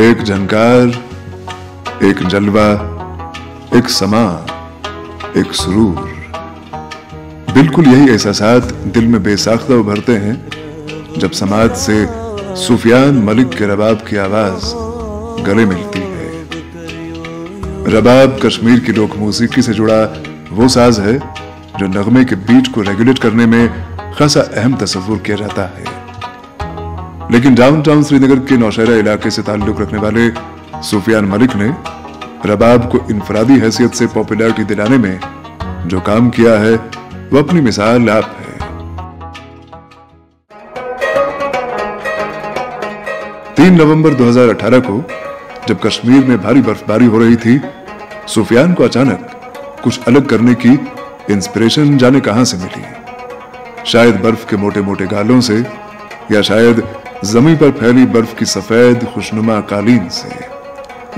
एक झनकार एक जलवा, एक समा, एक सुरूर। बिल्कुल यही एहसास दिल में बेसाख्ता उभरते हैं, जब समाज से सुफियान मलिक के रबाब की आवाज़ गले मिलती है। रबाब कश्मीर की लोक मौसीकी से जुड़ा वो साज है, जो नगमे के बीट को रेगुलेट करने में खासा अहम तस्वुर किया जाता है। लेकिन डाउनटाउन श्रीनगर के नौशहरा इलाके से ताल्लुक रखने वाले सुफियान मलिक ने रबाब को इनफरादी हैसियत से पॉपुलैरिटी दिलाने में जो काम किया है, वो अपनी मिसाल आप है। तीन नवंबर 2018 को जब कश्मीर में भारी बर्फबारी हो रही थी, सुफियान को अचानक कुछ अलग करने की इंस्पिरेशन जाने कहाँ से मिली? शायद बर्फ़ के मोटे मोटे गालों से या शायद ज़मीन पर फैली बर्फ़ की सफ़ेद, खुशनुमा कालीन से।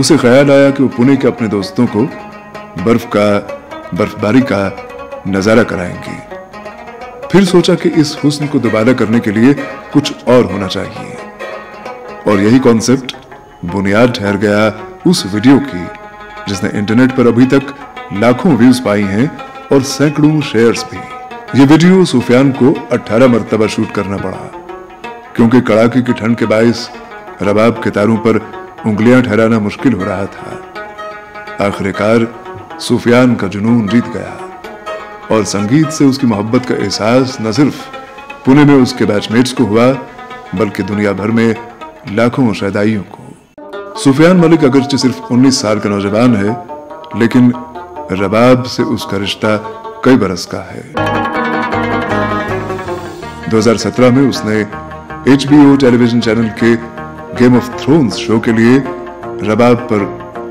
उसे ख्याल आया कि वो पुणे के अपने दोस्तों को बर्फ़ का, बर्फबारी का नज़ारा कराएँगे। फिर सोचा कि इस हुस्न को दोबारा करने के लिए कुछ और होना चाहिए। और यही कॉन्सेप्ट बुनियाद ठहर गया उस वीडियो की, जिसने इंटरनेट पर अभी तक लाखों व्यूज़ पाई हैं और सैकड़ों शेयर्स भी। ये वीडियो सुफियान को 18 मरतबा शूट करना पड़ा। क्योंकि कड़ाके की ठंड के बायस रबाब के तारों पर उंगलियाँ ठहराना मुश्किल हो रहा था। आखिरकार सुफियान का जुनून जीत गया और संगीत से उसकी मोहब्बत का एहसास न सिर्फ़ पुणे में उसके बैचमेट्स को हुआ, बल्कि दुनिया भर में लाखों शहदाइयों को। सुफियान मलिक अगरचे सिर्फ़ 19 साल का नौजवान है, लेकिन रबाब से उसका रिश्ता कई बरस का है। 2017 में उसने एच टेलीविज़न चैनल के गेम ऑफ़ थ्रोन्स शो के लिए रबाब पर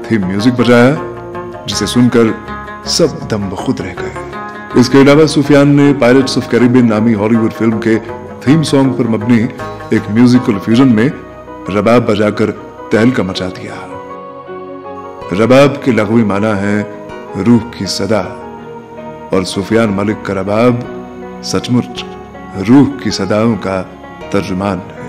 थीम म्यूज़िक बजाया, जिसे सुनकर सब दम खुद रह गए। इसके अलावा सुफियान ने पायलट्स ऑफ़ कैरिबियन नामी हॉलीवुड फ़िल्म के थीम सॉन्ग पर मबनी एक म्यूजिकल फ्यूजन में रबाब बजाकर तहलका मचा दिया। रबाब के लघुवी माना है रूह की सदा, और सुफियान मलिक का रबाब सचमुच रूह की सदाओं का तर्जुमान है